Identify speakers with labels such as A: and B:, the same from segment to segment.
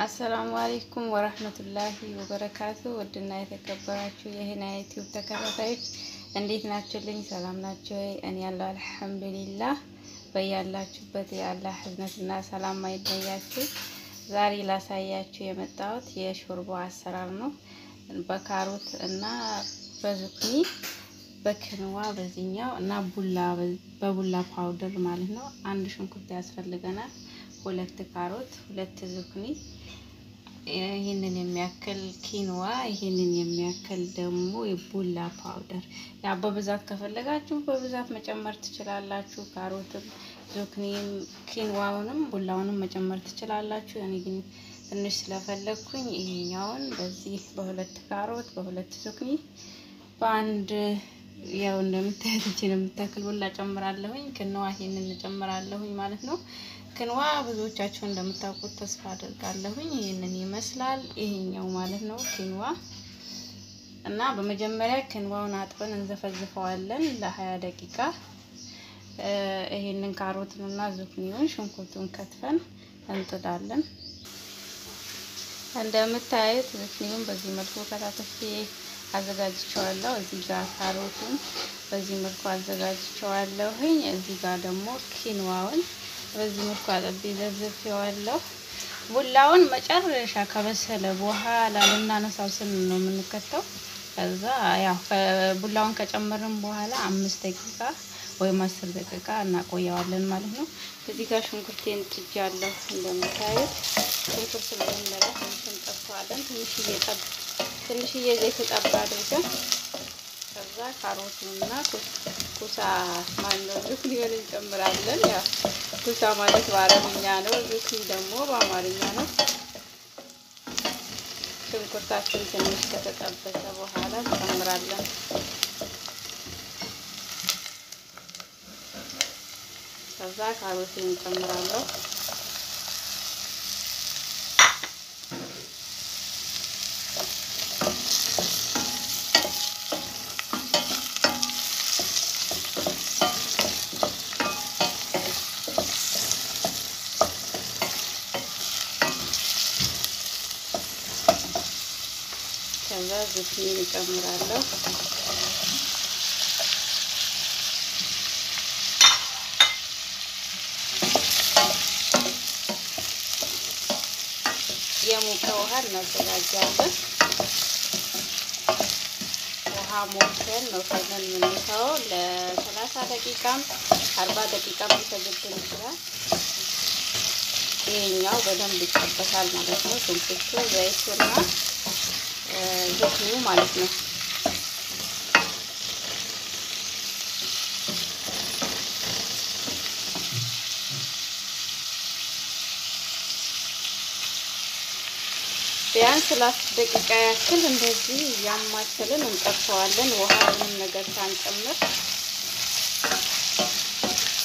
A: السلام عليكم ورحمة الله وبركاته። ውድና የተከበራችሁ የህና ዩቲዩብ ተከታታዮች እንዴት ናችሁልኝ? ሰላም ናችሁ? እኔ ያለው الحمد لله። በያላችሁበት የአላህ እዝነትና ሰላም አይለያችሁ። ዛሬ ላሳያችሁ የመጣሁት የሾርባ አሰራር ነው። በካሮት እና በ zucchini በ quinoa በዚህኛው እና ቡላ በቡላ powder ማለት ነው። አንድ ሽንኩርት ያስፈልገናል። ሁለት ካሮት፣ ሁለት ዙክኒ፣ ይህንን የሚያክል quinoa፣ ይህንን የሚያክል ደግሞ የቡላ powder። ያ በብዛት ከፈለጋችሁ በብዛት መጨመር ትችላላችሁ። ካሮትም፣ ዙክኒም፣ quinoa ውንም ቡላውንም መጨመር ትችላላችሁ። እኔ ግን ትንሽ ስለፈለግኩኝ ይሄኛውን በዚህ በሁለት ካሮት በሁለት ዙክኒ በአንድ ያው እንደምታዩት እችን የምታክል ቡላ እጨምራለሁኝ። quinoa ይሄንን እጨምራለሁኝ ማለት ነው። ክንዋ ብዙዎቻችሁ እንደምታውቁት ተስፋ አድርጋለሁኝ። ይህንን ይመስላል ይሄኛው ማለት ነው ክንዋ እና በመጀመሪያ ክንዋውን አጥበን እንዘፈዝፈዋለን ለሀያ ደቂቃ። ይሄንን ካሮትንና ዙክኒውን ሽንኩርቱን ከትፈን እንጥዳለን። እንደምታዩት ዙክኒውን በዚህ መልኩ ከታተፌ አዘጋጅቸዋለሁ። እዚህ ጋር ካሮቱን በዚህ መልኩ አዘጋጅቸዋለሁኝ። እዚህ ጋር ደግሞ ኪንዋውን በዚህ መልኩ አጥቤ ዘብዝፌዋለሁ። ቡላውን መጨረሻ ከበሰለ በኋላ ልናነሳው ስን ነው የምንከተው። ከዛ ያው ቡላውን ከጨመርን በኋላ አምስት ደቂቃ ወይም አስር ደቂቃ እናቆየዋለን ማለት ነው። እዚህ ጋር ሽንኩርቴን ጥጃለሁ። እንደምታዩት ሽንኩርት መጀመሪያ ትንሽ እንጠብሰዋለን። ትንሽዬ ዘይት ጠብ አድርገን ከዛ ካሮቱንና ኩሳ ማነው ዙክኒውን እንጨምራለን። ያው ኩሳ ማለት በአረብኛ ነው፣ ዙክኒ ደግሞ በአማርኛ ነው። ሽንኩርታችን ትንሽ ከተጠበሰ በኋላ እንጨምራለን። ከዛ ካሮቱን እንጨምራለሁ። ከዛ ዙክኒ እጨምራለሁ። የሞቀ ውሃ እናዘጋጃለን። ውሃ ሞልተን ነው ከዘን የምንተወው ለሰላሳ ደቂቃም አርባ ደቂቃም ሊፈጅብን ይችላል። ይሄኛው በደንብ ይጠበሳል ማለት ነው። ሽንኩርቱ ዘይቱና ዙክኒው ማለት ነው። ቢያንስ ለአስር ደቂቃ ያክል እንደዚህ እያማሰልን እንጠብሰዋለን። ውሃ ነገር ሳንጨምር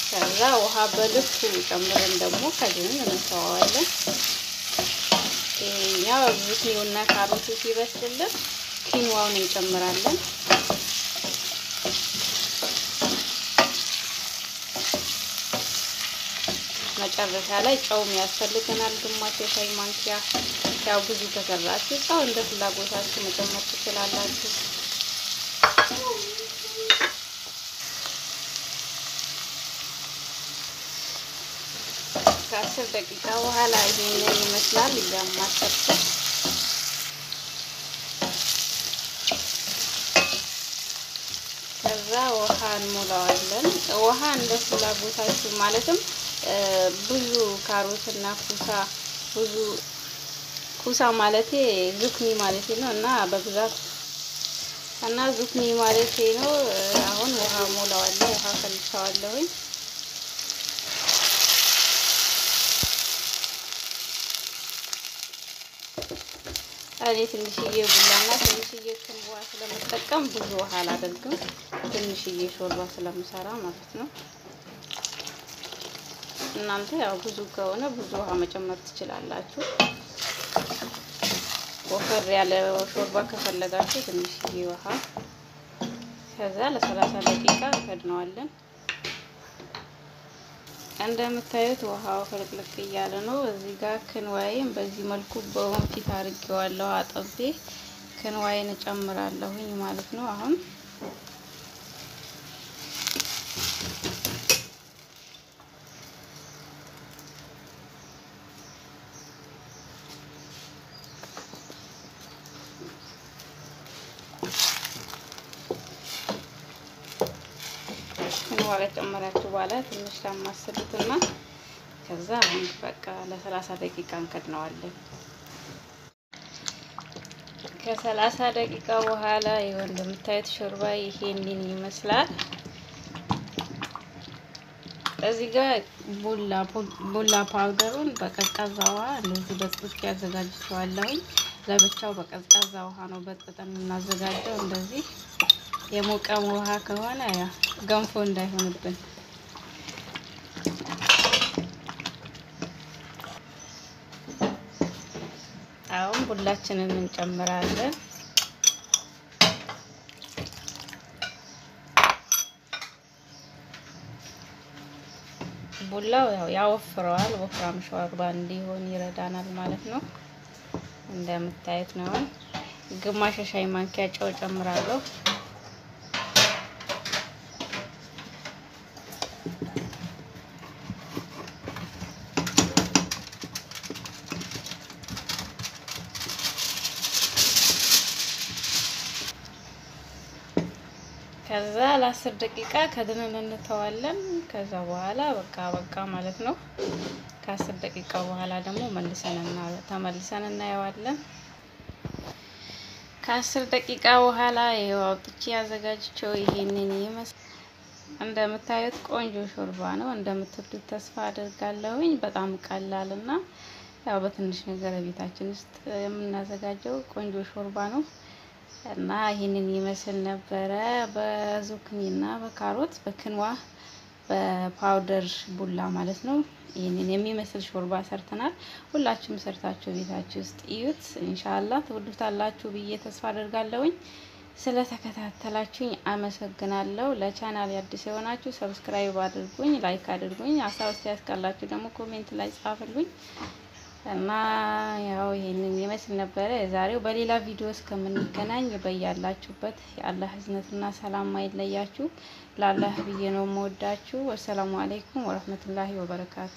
A: ከዛ ውሃ በልኩ ጨምረን ደግሞ ከዚህም እንተዋዋለን። ይሄኛው ዙክኒውና ካሮቱ ሲበስልልን ኪንዋውን እንጨምራለን። መጨረሻ ላይ ጨውም ያስፈልገናል፣ ግማሽ የሻይ ማንኪያ። ያው ብዙ ከሰራችሁ ጨው እንደ ፍላጎታችሁ መጨመር ትችላላችሁ። ከአስር ደቂቃ በኋላ ይሄንን ይመስላል እያማሰልኩት ከዛ ውሃ እንሞላዋለን። ውሃ እንደ ፍላጎታችሁ ማለትም ብዙ ካሮትና ኩሳ ብዙ ኩሳ ማለቴ ዙክኒ ማለቴ ነው እና በብዛት እና ዙክኒ ማለቴ ነው። አሁን ውሃ ሞላዋለሁ። ውሃ ከልቻዋለሁኝ። እኔ ትንሽዬ ቡላና ትንሽዬ ክንዋ ስለምጠቀም ብዙ ውሃ አላደርግም። ትንሽዬ ሾርባ ስለምሰራ ማለት ነው። እናንተ ያው ብዙ ከሆነ ብዙ ውሃ መጨመር ትችላላችሁ። ወፈር ያለ ሾርባ ከፈለጋችሁ ትንሽዬ ውሃ፣ ከዛ ለሰላሳ ደቂቃ እንከድነዋለን። እንደምታዩት ውሃው ፍልቅልቅ እያለ ነው። እዚህ ጋር ክንዋይን በዚህ መልኩ በወንፊት አድርጌዋለሁ አጥቤ ክንዋይን እጨምራለሁኝ ማለት ነው አሁን ክንዋ ከጨመራችሁ በኋላ ትንሽ ታማስሉትና ከዛ አሁን በቃ ለሰላሳ ደቂቃ እንከድነዋለን። ከሰላሳ ደቂቃ በኋላ ይኸው እንደምታዩት ሾርባ ይሄንን ይመስላል። እዚህ ጋር ቡላ ፓውደሩን በቀዝቃዛ ውሃ እንደዚህ በጥብጬ ያዘጋጅቸዋለሁኝ። ለብቻው በቀዝቃዛ ውሃ ነው በጥብጠን የምናዘጋጀው። እንደዚህ የሞቀ ውሃ ከሆነ ገንፎ እንዳይሆንብን አሁን ቡላችንን እንጨምራለን። ቡላው ያው ያወፍረዋል። ወፍራም ሾርባ እንዲሆን ይረዳናል ማለት ነው። እንደምታዩት ነው። ግማሽ ሻይ ማንኪያ ጨው ጨምራለሁ። ከዛ ለአስር ደቂቃ ከድንን እንተዋለን። ከዛ በኋላ በቃ በቃ ማለት ነው። ከአስር ደቂቃ በኋላ ደግሞ መልሰን እና ተመልሰን እናየዋለን። ከአስር ደቂቃ በኋላ ይኸው አውጥቼ አዘጋጅቼው ይሄንን ይመስል እንደምታዩት ቆንጆ ሾርባ ነው። እንደምትወዱት ተስፋ አድርጋለሁኝ። በጣም ቀላል እና ያው በትንሽ ነገር ቤታችን ውስጥ የምናዘጋጀው ቆንጆ ሾርባ ነው። እና ይህንን ይመስል ነበረ። በዙክኒና በካሮት በ quinoa በ powder ቡላ ማለት ነው። ይህንን የሚመስል ሾርባ ሰርተናል። ሁላችሁም ሰርታችሁ ቤታችሁ ውስጥ እዩት። ኢንሻአላህ ትወዱታላችሁ ብዬ ተስፋ አደርጋለሁኝ። ስለተከታተላችሁኝ አመሰግናለሁ። ለቻናል አዲስ የሆናችሁ subscribe አድርጉኝ፣ like አድርጉኝ። ሀሳብ አስተያየት ካላችሁ ደግሞ comment ላይ ጻፉልኝ። እና ያው ይሄንን ይመስል ነበረ የዛሬው። በሌላ ቪዲዮ እስከምንገናኝ በያላችሁበት የአላህ ህዝነትና ሰላም አይለያችሁ። ለአላህ ብዬ ነው የምወዳችሁ። ወሰላሙ አለይኩም ወረህመቱላሂ ወበረካቱ